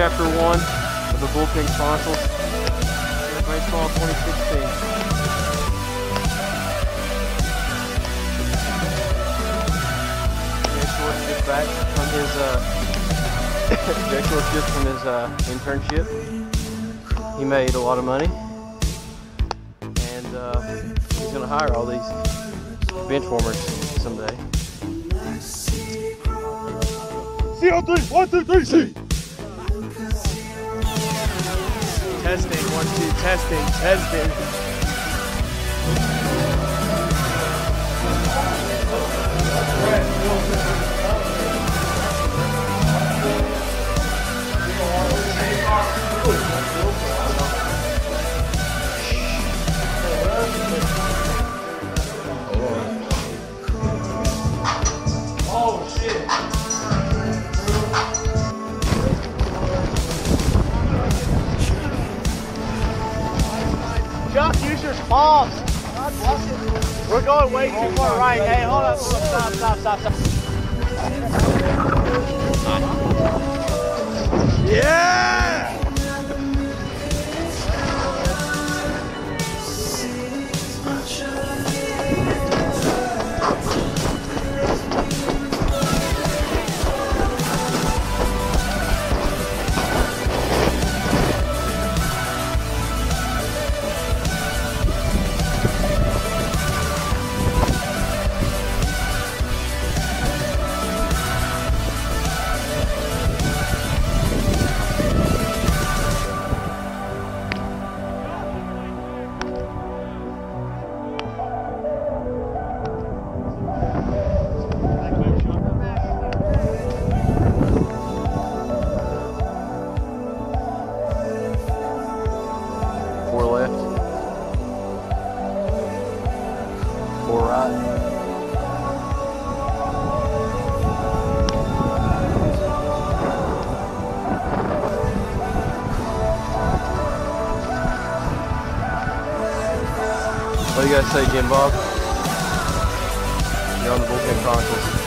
chapter one of the Bullpen Chronicles. Baseball 2016. Jay Schwartz gets back from his uh, Jay Schwartz gets from his uh, internship. He made a lot of money, and uh, he's gonna hire all these bench warmers someday. CO3, one, two, three, C. Testing, one, two, testing, testing. Going way too far right. Hey, hold up. Stop, stop, stop, stop. Yeah! What do you guys say, Jim Bob? You're on the Bullpen Chronicles.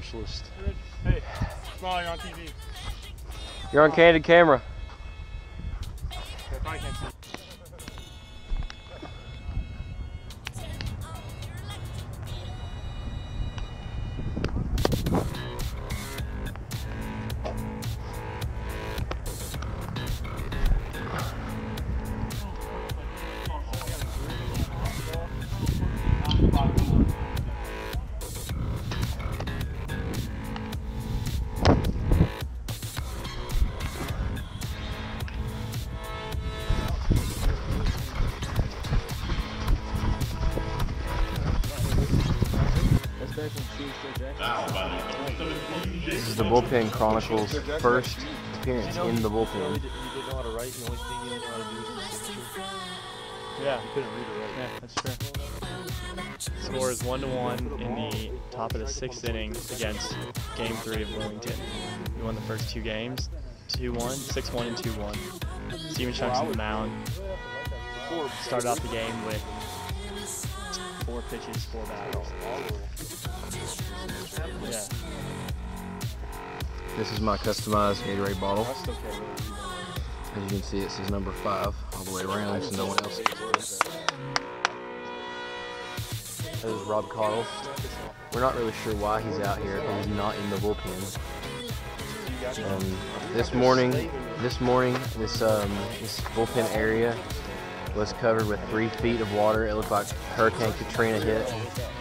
Socialist. Hey, smiling on TV. You're on candid camera. This is the Bullpen Chronicles first appearance in the bullpen. You didn't know how to write. The only thing you know how to do was. Yeah, you couldn't read or write. Yeah, that's true. Score is one to one in the top of the sixth inning against Game Three of Wilmington. We won the first two games, 2-1, 6-1, and 2-1. Steven Shunk's on the mound. Started off the game with four pitches, four batters. Yeah. This is my customized Gatorade bottle. As you can see, it says number five all the way around, so no one else sees it. This is Rob Carl. We're not really sure why he's out here because he's not in the bullpen. Um, this morning, this morning, this um, this bullpen area was covered with three feet of water. It looked like Hurricane Katrina hit.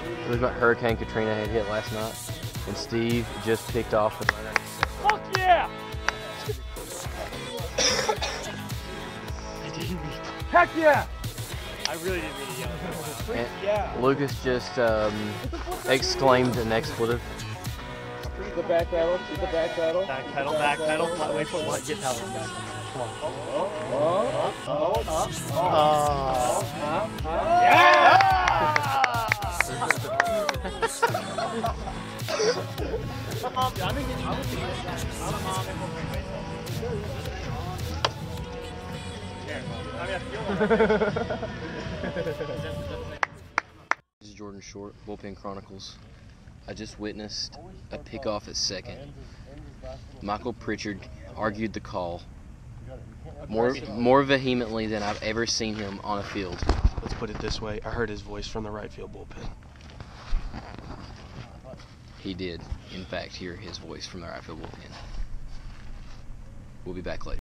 It looked like Hurricane Katrina had hit last night, and Steve just picked off the runner. Fuck yeah! I didn't mean Heck yeah! I really didn't mean to yell at that. And Yeah. Lucas just um, exclaimed an expletive. The back pedal. Keep the back pedal. Back pedal, back pedal. Let- Wait for it. Get pedal. Come on. This is Jordan Short, Bullpen Chronicles. I just witnessed a pickoff at second. Michael Pritchard argued the call more more vehemently than I've ever seen him on a field. Let's put it this way. I heard his voice from the right field bullpen. He did, in fact, hear his voice from the right field bullpen. We'll be back later.